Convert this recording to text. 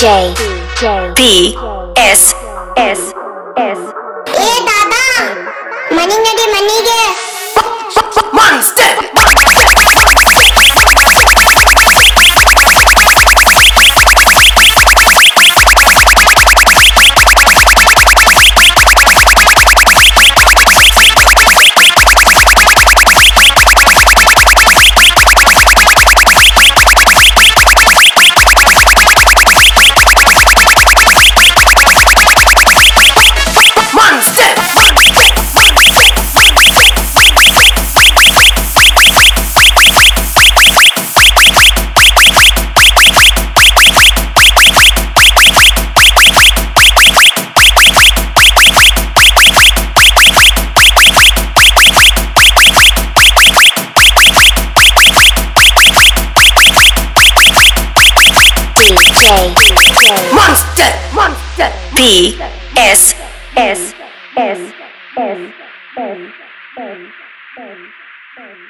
J B S S S ए दादा मनी नडी मनी के Monster. Monster. B. S. S. S. S. S. S. S. S. S. S. S.